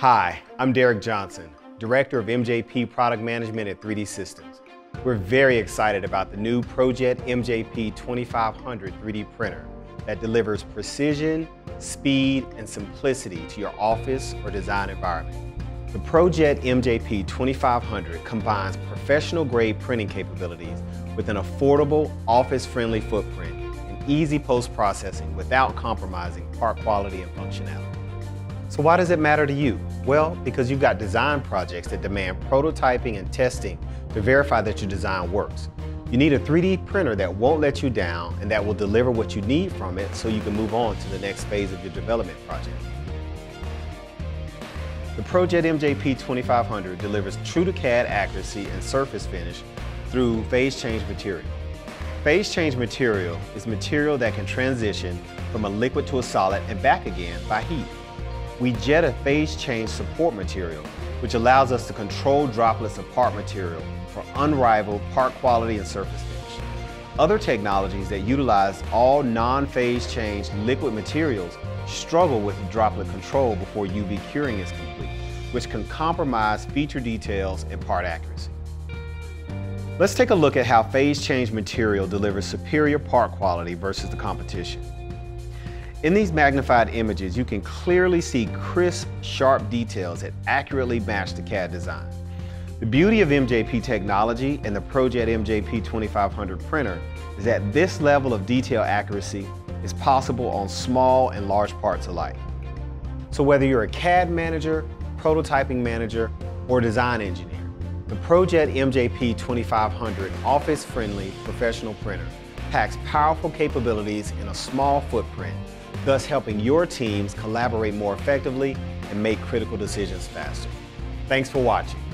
Hi, I'm Derek Johnson, Director of MJP Product Management at 3D Systems. We're very excited about the new ProJet MJP 2500 3D printer that delivers precision, speed, and simplicity to your office or design environment. The ProJet MJP 2500 combines professional-grade printing capabilities with an affordable, office-friendly footprint and easy post-processing without compromising part quality and functionality. So why does it matter to you? Well, because you've got design projects that demand prototyping and testing to verify that your design works. You need a 3D printer that won't let you down and that will deliver what you need from it so you can move on to the next phase of your development project. The ProJet MJP 2500 delivers true to CAD accuracy and surface finish through phase change material. Phase change material is material that can transition from a liquid to a solid and back again by heat. We jet a phase change support material, which allows us to control droplets of part material for unrivaled part quality and surface finish. Other technologies that utilize all non-phase change liquid materials struggle with droplet control before UV curing is complete, which can compromise feature details and part accuracy. Let's take a look at how phase change material delivers superior part quality versus the competition. In these magnified images, you can clearly see crisp, sharp details that accurately match the CAD design. The beauty of MJP technology and the ProJet MJP 2500 printer is that this level of detail accuracy is possible on small and large parts alike. So whether you're a CAD manager, prototyping manager, or design engineer, the ProJet MJP 2500 office-friendly professional printer packs powerful capabilities in a small footprint, thus helping your teams collaborate more effectively and make critical decisions faster. Thanks for watching.